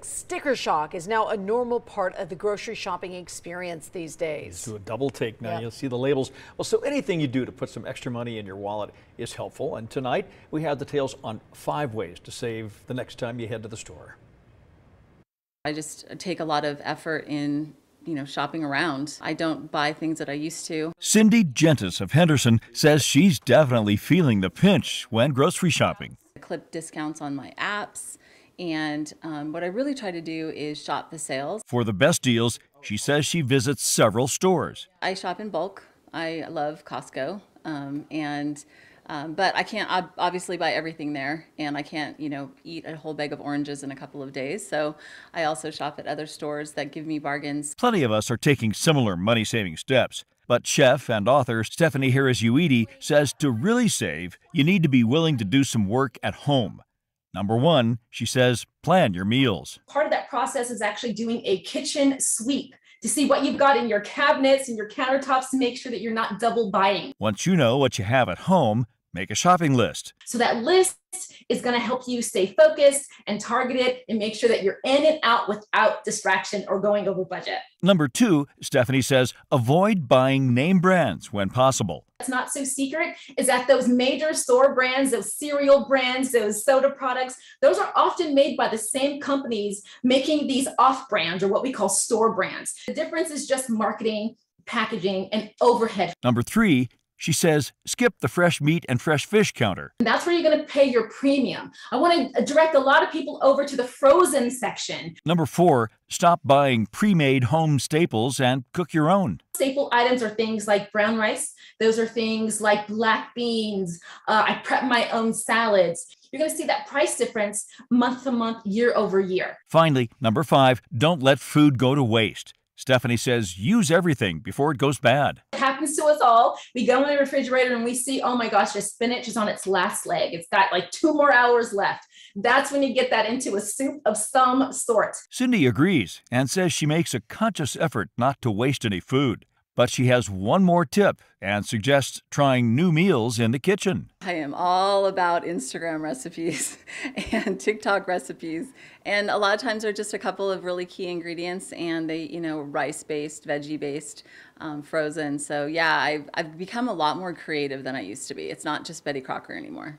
Sticker shock is now a normal part of the grocery shopping experience these days. Do a double take now. Yep. You'll see the labels. Well, so anything you do to put some extra money in your wallet is helpful. And tonight we have details on five ways to save the next time you head to the store. I just take a lot of effort in you know, shopping around. I don't buy things that I used to. Cindy Gentis of Henderson says she's definitely feeling the pinch when grocery shopping. I clip discounts on my apps. And um, what I really try to do is shop the sales. For the best deals, she says she visits several stores. I shop in bulk. I love Costco. Um, and um, but I can't obviously buy everything there, and I can't, you know, eat a whole bag of oranges in a couple of days. So I also shop at other stores that give me bargains. Plenty of us are taking similar money saving steps. But chef and author Stephanie Harris Uyidi says to really save, you need to be willing to do some work at home. Number one, she says, plan your meals. Part of that process is actually doing a kitchen sweep to see what you've got in your cabinets and your countertops to make sure that you're not double buying. Once you know what you have at home, make a shopping list. So that list is going to help you stay focused and targeted and make sure that you're in and out without distraction or going over budget. Number two, Stephanie says, avoid buying name brands when possible. It's not so secret is that those major store brands, those cereal brands, those soda products, those are often made by the same companies making these off brands or what we call store brands. The difference is just marketing, packaging, and overhead. Number three, she says skip the fresh meat and fresh fish counter. And that's where you're going to pay your premium. I want to direct a lot of people over to the frozen section. Number four, stop buying pre made home staples and cook your own. Staple items are things like brown rice, those are things like black beans. Uh, I prep my own salads. You're going to see that price difference month to month, year over year. Finally, number five, don't let food go to waste. Stephanie says use everything before it goes bad. Happens to us all. We go in the refrigerator and we see, oh my gosh, the spinach is on its last leg. It's got like two more hours left. That's when you get that into a soup of some sort. Cindy agrees and says she makes a conscious effort not to waste any food. But she has one more tip and suggests trying new meals in the kitchen. I am all about Instagram recipes and TikTok recipes. And a lot of times they're just a couple of really key ingredients and they, you know, rice based, veggie based, um, frozen. So yeah, I've, I've become a lot more creative than I used to be. It's not just Betty Crocker anymore.